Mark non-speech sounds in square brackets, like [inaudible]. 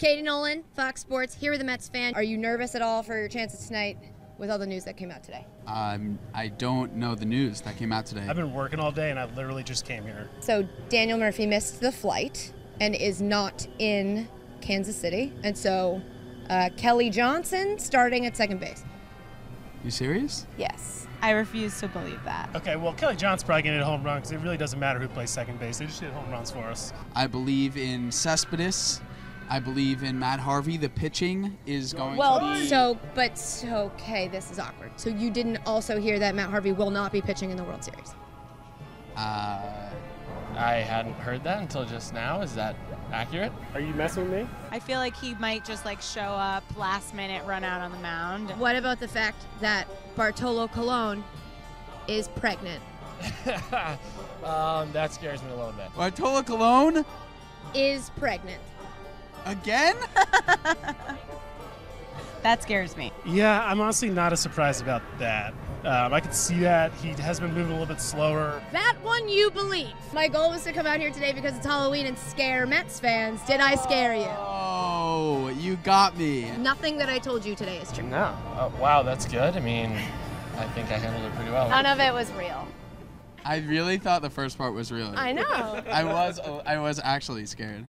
Katie Nolan, Fox Sports, here with the Mets fan. Are you nervous at all for your chances tonight with all the news that came out today? Um, I don't know the news that came out today. I've been working all day and I literally just came here. So Daniel Murphy missed the flight and is not in Kansas City, and so uh, Kelly Johnson starting at second base. You serious? Yes. I refuse to believe that. Okay, well, Kelly Johnson's probably going to hit a home run because it really doesn't matter who plays second base. They just hit home runs for us. I believe in Cespedes. I believe in Matt Harvey. The pitching is going Well, to be. so but so, okay, this is awkward. So you didn't also hear that Matt Harvey will not be pitching in the World Series. Uh, I hadn't heard that until just now. Is that accurate? Are you messing with me? I feel like he might just like show up last minute, run out on the mound. What about the fact that Bartolo Colon is pregnant? [laughs] um, that scares me a little bit. Bartolo Colon Is pregnant. Again? [laughs] That scares me. Yeah, I'm honestly not as surprised about that. Um, I can see that. He has been moving a little bit slower. That one you believe. My goal was to come out here today because it's Halloween and scare Mets fans. Did I scare you? Oh, you got me. Nothing that I told you today is true. No. Oh, wow, that's good. I mean, I think I handled it pretty well. None of it was real. I really thought the first part was real. I know. [laughs] I was. I was actually scared.